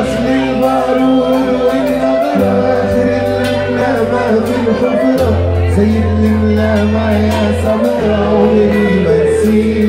أصل البارود والنظرة آخر اللملمة في الحفرة. زي اللملمة يا سمرة وبالمسيرة